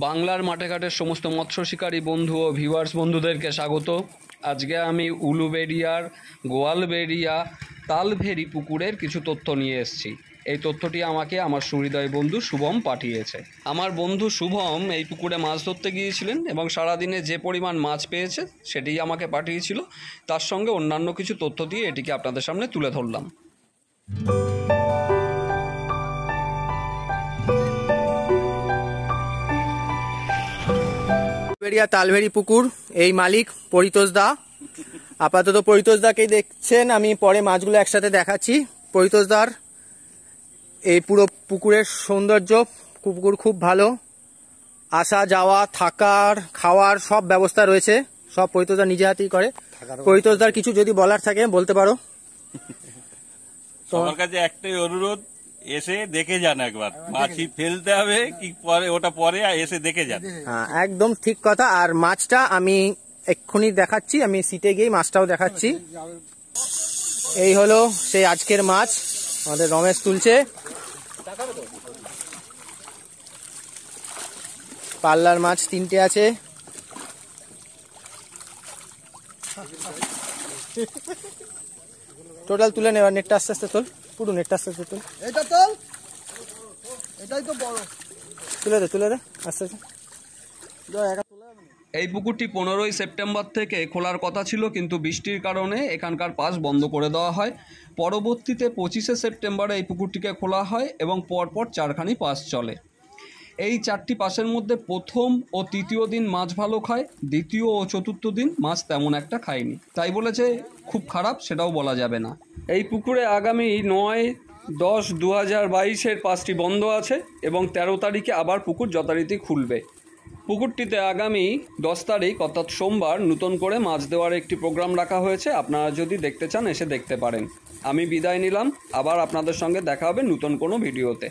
বাংলার মাঠে ঘাটের সমস্ত মৎস্য শিকারী বন্ধু ও ভিউয়ার্স বন্ধুদেরকে স্বাগত। আজকে আমি উলুবেড়িয়ার গোয়ালবেড়িয়া তালভেরি পুকুরের কিছু তথ্য নিয়ে এসেছি। এই তথ্যটি আমাকে আমার সুহৃদয় বন্ধু শুভম পাঠিয়েছে। আমার বন্ধু শুভম এই পুকুরে মাছ ধরতে গিয়েছিলেন এবং সারাদিনে যে পরিমাণ মাছ পেয়েছে সেটিই আমাকে পাঠিয়েছিল। তার সঙ্গে অন্যান্য কিছু তথ্য দিয়ে এটিকে আপনাদের সামনে তুলে ধরলাম। বেরিয়া তালভেরি পুকুর এই মালিক পরিতোষ দা। আপাতত পরিতোষ দাকেই দেখছেন আমি পরে মাছগুলো একসাথে দেখাচ্ছি। পরিতোষ দার এই পুরো পুকুরের সৌন্দর্য পুকুর খুব ভালো। আসা যাওয়া থাকার খাওয়ার সব ব্যবস্থা রয়েছে সব পরিতোষ দা নিজে হাতেই করে। পরিতোষ দার কিছু যদি বলার থাকে বলতে পারো। সবার কাছে একটাই অনুরোধ এসে দেখে যান একবার। মাছি ফেলতে হবে কি পরে ওটা পরে আর এসে দেখে যান। হ্যাঁ একদম ঠিক কথা। আর মাছটা আমি এক্ষুনি দেখাচ্ছি আমি সিটে গিয়ে মাছটাও দেখাচ্ছি। এই হলো সেই আজকের মাছ আমাদের রমেশ তুলছে। পাল্লার মাছ তিনটে আছে। টোটাল তুলে নেওয়া নেটটা আস্তে আস্তে তোল। পুরো নেটটা আস্তে আস্তে তোল। এটা তোল। এটাই তো বড়। তুলে দে তুলে দে আস্তে আস্তে। এই পুকুরটি পনেরোই সেপ্টেম্বর থেকে খোলার কথা ছিল কিন্তু বৃষ্টির কারণে এখানকার পাস বন্ধ করে দেওয়া হয়। পরবর্তীতে পঁচিশে সেপ্টেম্বরে এই পুকুরটিকে খোলা হয় এবং পরপর চারখানি পাস চলে। এই চারটি পাশের মধ্যে প্রথম ও তৃতীয় দিন মাছ ভালো খায়, দ্বিতীয় ও চতুর্থ দিন মাছ তেমন একটা খায়নি। তাই বলেছে, খুব খারাপ, সেটাও বলা যাবে না। এই পুকুরে আগামী নয় দশ দু হাজার বাইশের পাঁচটি বন্ধ আছে এবং তেরো তারিখে আবার পুকুর যথারীতি খুলবে। পুকুরটিতে আগামী দশ তারিখ, অর্থাৎ সোমবার, নতুন করে মাছ দেওয়ার একটি প্রোগ্রাম রাখা হয়েছে। আপনারা যদি দেখতে চান, এসে দেখতে পারেন। আমি বিদায় নিলাম। আবার আপনাদের সঙ্গে দেখা হবে নতুন কোনো ভিডিওতে।